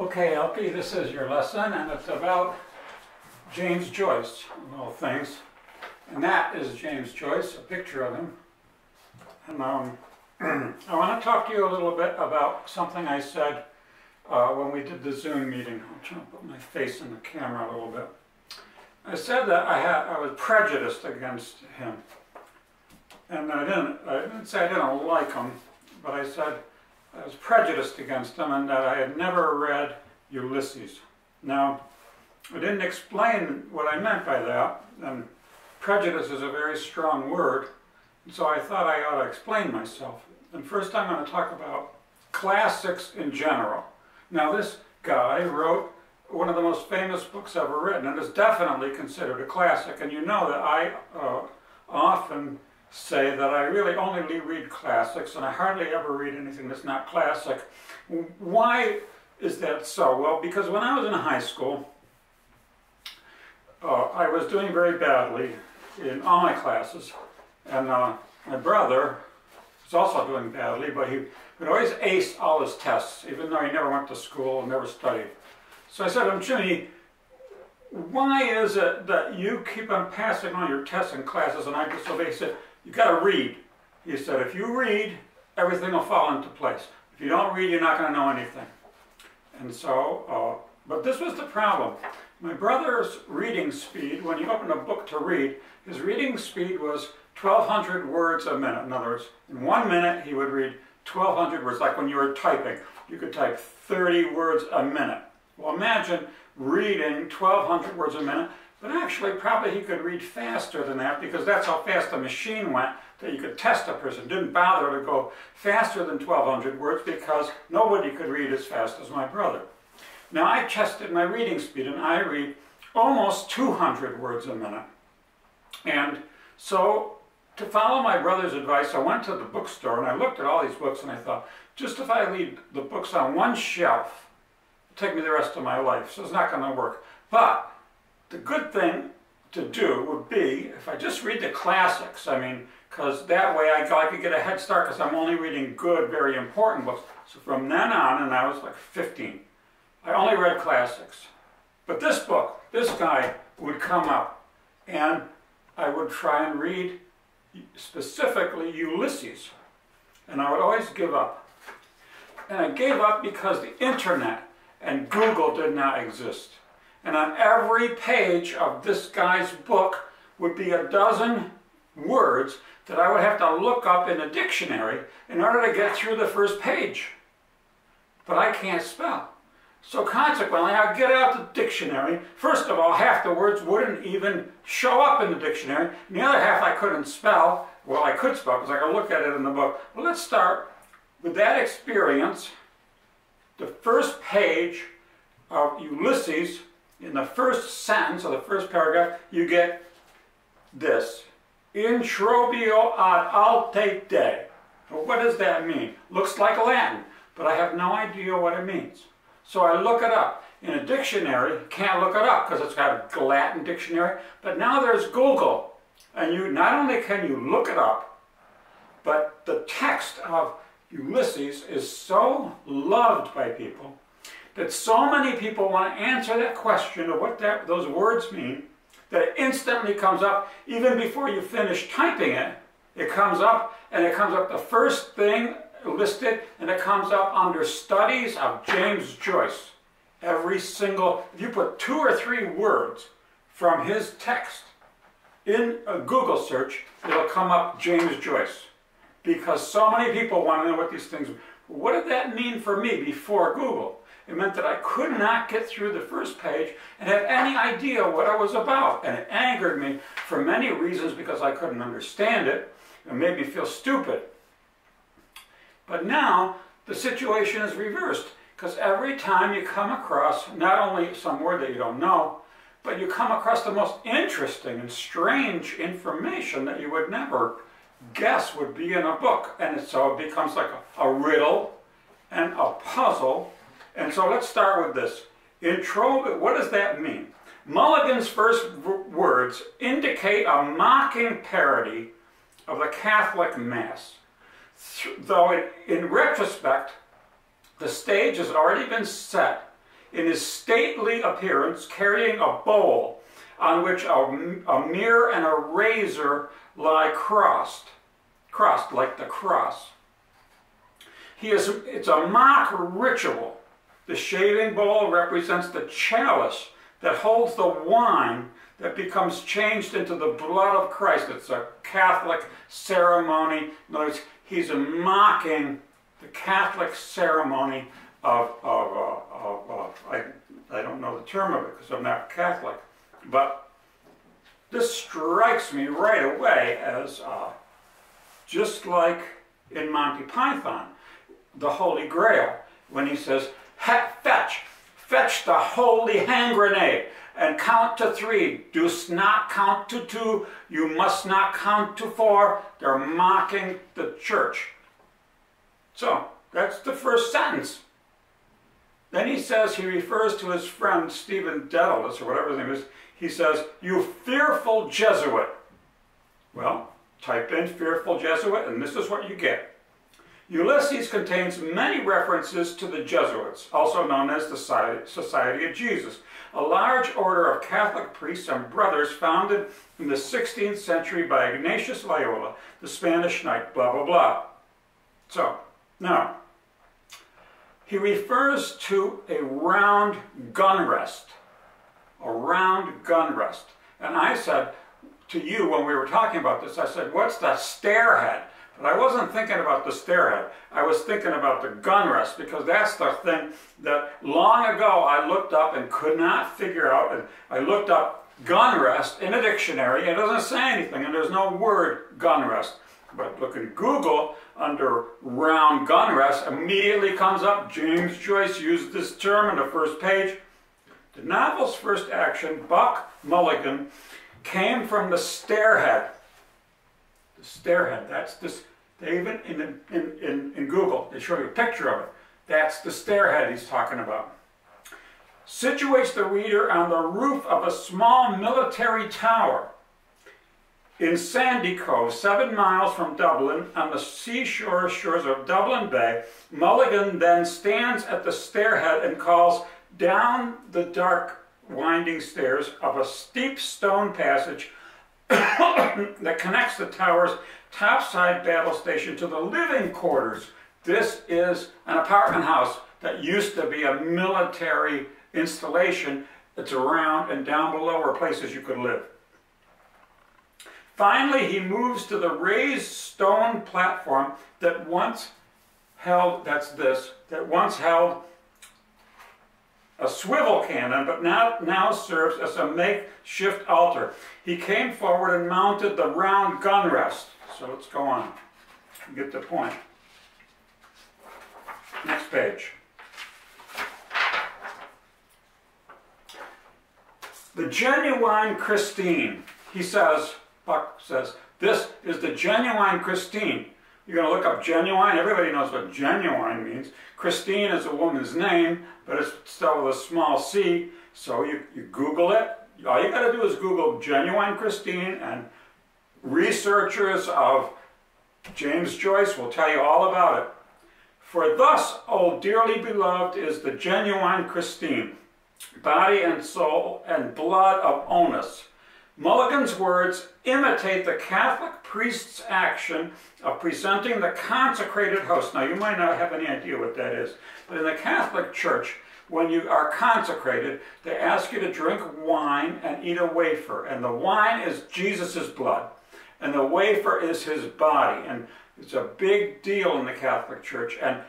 Okay, Elkie, this is your lesson, and it's about James Joyce, of all things. And that is James Joyce, a picture of him. And um, I want to talk to you a little bit about something I said uh, when we did the Zoom meeting. I'm trying to put my face in the camera a little bit. I said that I, had, I was prejudiced against him. And I didn't, I didn't say I didn't like him, but I said I was prejudiced against him and that I had never read Ulysses. Now, I didn't explain what I meant by that, and prejudice is a very strong word, so I thought I ought to explain myself. And first I'm going to talk about classics in general. Now this guy wrote one of the most famous books ever written, and is definitely considered a classic, and you know that I uh, often say that I really only read classics and I hardly ever read anything that's not classic. Why is that so? Well, because when I was in high school, uh, I was doing very badly in all my classes, and uh, my brother was also doing badly, but he would always ace all his tests, even though he never went to school and never studied. So I said to him, Jimmy, why is it that you keep on passing all your tests and classes and I disobey? He said, you got to read. He said, if you read, everything will fall into place. If you don't read, you're not going to know anything. And so, uh, but this was the problem. My brother's reading speed, when he opened a book to read, his reading speed was 1,200 words a minute. In other words, in one minute he would read 1,200 words, like when you were typing. You could type 30 words a minute. Well, imagine reading 1,200 words a minute but actually, probably he could read faster than that because that's how fast the machine went that you could test a person. Didn't bother to go faster than 1,200 words because nobody could read as fast as my brother. Now, I tested my reading speed and I read almost 200 words a minute. And so, to follow my brother's advice, I went to the bookstore and I looked at all these books and I thought, just if I leave the books on one shelf, take me the rest of my life, so it's not going to work. But the good thing to do would be if I just read the classics, I mean, because that way I, I could get a head start because I'm only reading good, very important books. So from then on, and I was like 15, I only read classics. But this book, this guy would come up and I would try and read specifically Ulysses. And I would always give up. And I gave up because the internet and Google did not exist. And on every page of this guy's book would be a dozen words that I would have to look up in a dictionary in order to get through the first page. But I can't spell. So consequently, I'd get out the dictionary. First of all, half the words wouldn't even show up in the dictionary. And the other half I couldn't spell. Well, I could spell because I could look at it in the book. Well, let's start with that experience. The first page of Ulysses in the first sentence or the first paragraph, you get this. Introibo ad alte de. Well, what does that mean? Looks like Latin, but I have no idea what it means. So I look it up. In a dictionary, can't look it up because it's got a Latin dictionary, but now there's Google. And you not only can you look it up, but the text of Ulysses is so loved by people that so many people want to answer that question of what that, those words mean that it instantly comes up even before you finish typing it. It comes up and it comes up the first thing listed and it comes up under studies of James Joyce. Every single, if you put two or three words from his text in a Google search, it'll come up James Joyce. Because so many people want to know what these things, what did that mean for me before Google? It meant that I could not get through the first page and have any idea what it was about. And it angered me for many reasons because I couldn't understand it. It made me feel stupid. But now the situation is reversed because every time you come across not only some word that you don't know, but you come across the most interesting and strange information that you would never guess would be in a book. And so it becomes like a, a riddle and a puzzle and so let's start with this. Intro, what does that mean? Mulligan's first words indicate a mocking parody of the Catholic Mass. Though in retrospect, the stage has already been set in his stately appearance, carrying a bowl on which a, a mirror and a razor lie crossed, crossed like the cross. He is, it's a mock ritual. The shaving bowl represents the chalice that holds the wine that becomes changed into the blood of Christ. It's a Catholic ceremony. In other words, he's mocking the Catholic ceremony of, of, uh, of uh, I, I don't know the term of it because I'm not Catholic, but this strikes me right away as uh, just like in Monty Python, the Holy Grail, when he says, fetch, fetch the holy hand grenade and count to three. Do not count to two. You must not count to four. They're mocking the church. So, that's the first sentence. Then he says, he refers to his friend Stephen Dedalus, or whatever his name is. He says, you fearful Jesuit. Well, type in fearful Jesuit, and this is what you get. Ulysses contains many references to the Jesuits, also known as the Society of Jesus, a large order of Catholic priests and brothers founded in the 16th century by Ignatius Loyola, the Spanish knight, blah, blah, blah. So, now, he refers to a round gun rest, a round gun rest. And I said to you when we were talking about this, I said, what's the stairhead? But I wasn't thinking about the stairhead. I was thinking about the gun rest because that's the thing that long ago I looked up and could not figure out. And I looked up gun rest in a dictionary. And it doesn't say anything and there's no word gun rest. But look in Google under round gun rest, immediately comes up. James Joyce used this term in the first page. The novel's first action, Buck Mulligan, came from the stairhead. The stairhead, that's this they even, in, in, in, in Google, they show you a picture of it. That's the stairhead he's talking about. Situates the reader on the roof of a small military tower in Sandycove, seven miles from Dublin, on the seashore shores of Dublin Bay. Mulligan then stands at the stairhead and calls down the dark winding stairs of a steep stone passage that connects the tower's topside battle station to the living quarters. This is an apartment house that used to be a military installation. It's around and down below are places you could live. Finally, he moves to the raised stone platform that once held, that's this, that once held a swivel cannon, but now, now serves as a makeshift altar. He came forward and mounted the round gun rest. So let's go on. And get the point. Next page. The genuine Christine. He says, Buck says, this is the genuine Christine. You're going to look up genuine. Everybody knows what genuine means. Christine is a woman's name, but it's spelled with a small c. So you, you Google it. All you got to do is Google genuine Christine and researchers of James Joyce will tell you all about it. For thus, O dearly beloved, is the genuine Christine, body and soul and blood of Onus. Mulligan's words imitate the Catholic priest's action of presenting the consecrated host. Now, you might not have any idea what that is, but in the Catholic Church, when you are consecrated, they ask you to drink wine and eat a wafer, and the wine is Jesus' blood and the wafer is his body. And it's a big deal in the Catholic Church. And,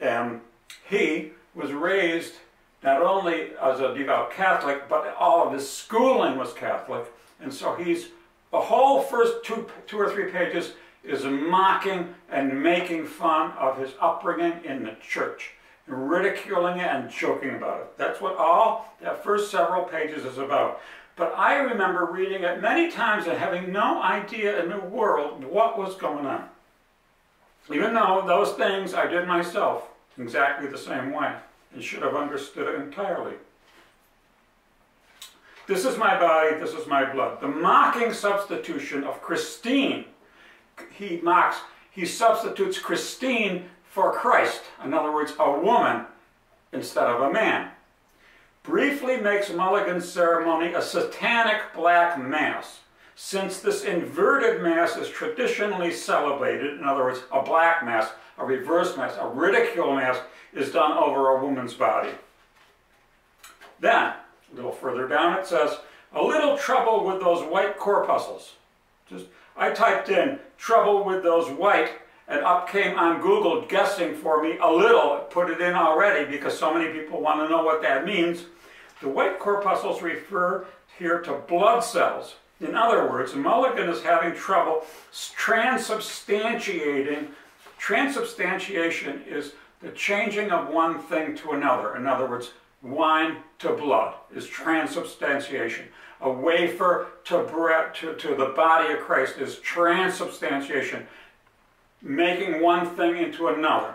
and he was raised not only as a devout Catholic, but all of his schooling was Catholic. And so he's, the whole first two, two or three pages is mocking and making fun of his upbringing in the church, and ridiculing it and joking about it. That's what all that first several pages is about. But I remember reading it many times and having no idea in the world what was going on. Even though those things I did myself exactly the same way and should have understood it entirely. This is my body, this is my blood. The mocking substitution of Christine. He mocks, he substitutes Christine for Christ. In other words, a woman instead of a man. briefly makes Mulligan's ceremony a satanic black mass. Since this inverted mass is traditionally celebrated, in other words, a black mass, a reverse mass, a ridicule mass, is done over a woman's body. Then, a little further down, it says, a little trouble with those white corpuscles. Just, I typed in trouble with those white, and up came on Google guessing for me a little, put it in already because so many people want to know what that means. The white corpuscles refer here to blood cells. In other words, Mulligan is having trouble transubstantiating. Transubstantiation is the changing of one thing to another. In other words, wine to blood is transubstantiation. A wafer to bread to, to the body of Christ is transubstantiation. Making one thing into another,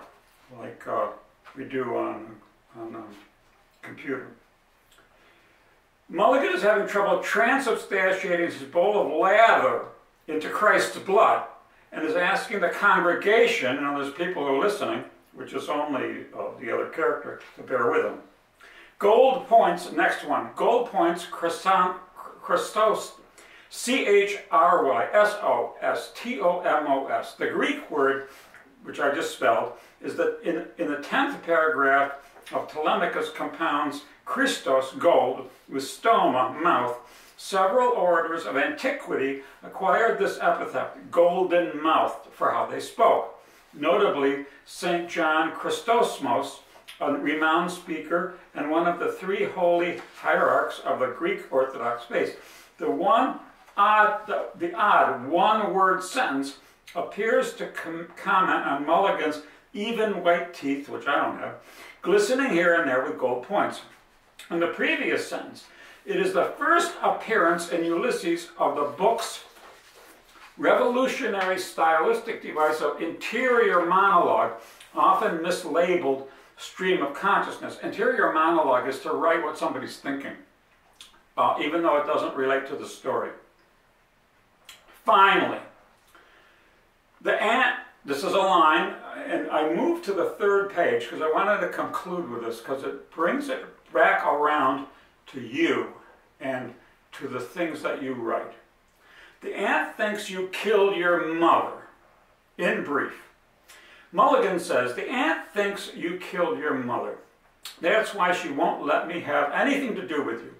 like uh, we do on, on a computer. Mulligan is having trouble transubstantiating his bowl of lather into Christ's blood and is asking the congregation, and there's people who are listening, which is only uh, the other character, to bear with him. Gold points, next one, gold points Christos, C-H-R-Y-S-O-S-T-O-M-O-S. The Greek word, which I just spelled, is that in, in the 10th paragraph of Telemachus compounds chrysos, gold, with stoma, mouth, several orators of antiquity acquired this epithet, golden mouthed, for how they spoke. Notably, St. John Chrysostomos, a renowned speaker and one of the three holy hierarchs of the Greek Orthodox faith. The one odd, the, the odd one-word sentence appears to com comment on Mulligan's even white teeth, which I don't have, glistening here and there with gold points. In the previous sentence, it is the first appearance in Ulysses of the book's revolutionary stylistic device of interior monologue, often mislabeled stream of consciousness. Interior monologue is to write what somebody's thinking, uh, even though it doesn't relate to the story. Finally, the aunt, this is a line, and I moved to the third page because I wanted to conclude with this because it brings it back around to you and to the things that you write. The aunt thinks you killed your mother. In brief, Mulligan says, the aunt thinks you killed your mother. That's why she won't let me have anything to do with you.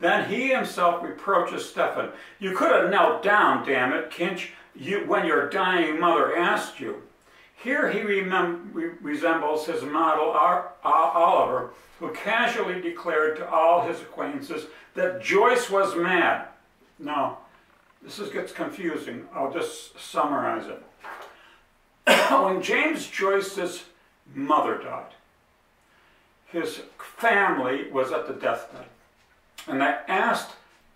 Then he himself reproaches Stephen. You could have knelt down, damn it, Kinch, you, when your dying mother asked you. Here he re resembles his model, Oliver, who casually declared to all his acquaintances that Joyce was mad. Now, this is, gets confusing. I'll just summarize it. when James Joyce's mother died, his family was at the deathbed. And they asked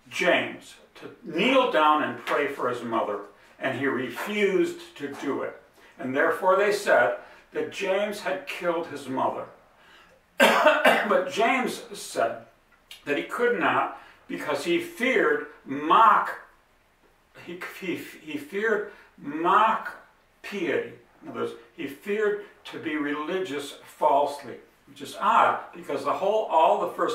James to kneel down and pray for his mother, and he refused to do it. And therefore they said that James had killed his mother. but James said that he could not because he feared mock, he, he, he feared mock piety. In other words, he feared to be religious falsely, which is odd because the whole, all the first